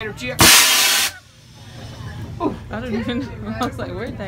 I don't even know. I was like, where'd that